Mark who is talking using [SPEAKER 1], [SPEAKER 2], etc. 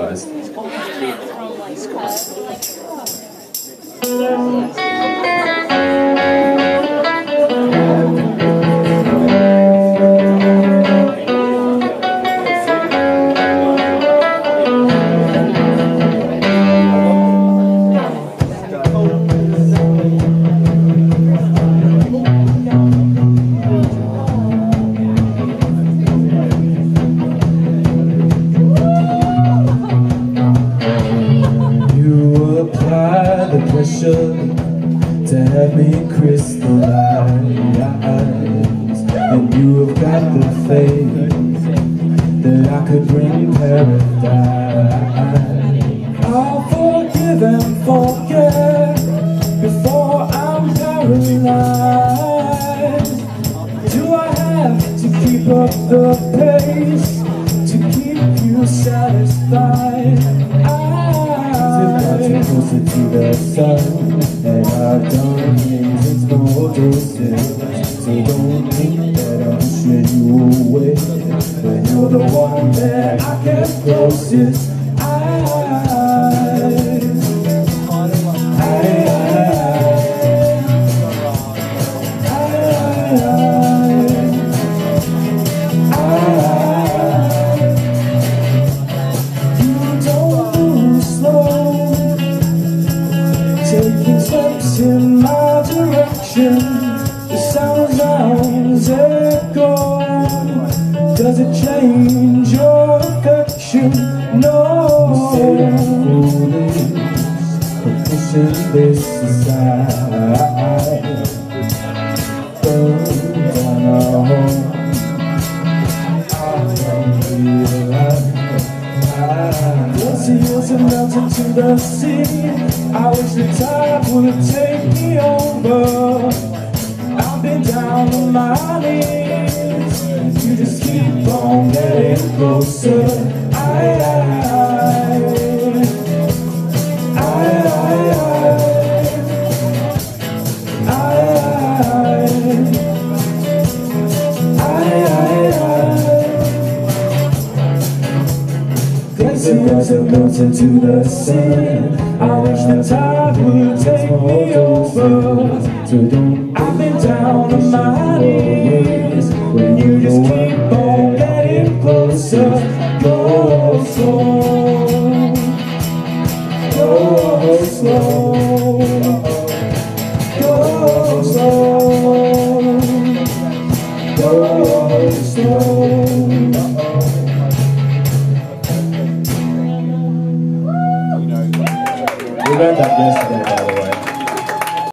[SPEAKER 1] realized. Pressure to have me crystallize. And you have got the faith that I could bring paradise. I'll forgive and forget before I'm paralyzed. Do I have to keep up the pace sun And I've done small doses So don't think that I'm pushing you. away When you're the one that I get closest direction The sound sounds echo Does it change your affection? No. I'm pushing this aside Burn down our home years have melted to the sea. I wish the tide would take me over. I've been down on my knees You just keep on getting closer. I, I, have melted to the sea I wish the tide would take me over. I've been down on my knees. When you just keep on getting closer Go slow Go slow Yesterday, by the way.